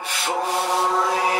Voyage